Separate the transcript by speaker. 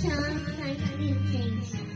Speaker 1: song, trying to do things.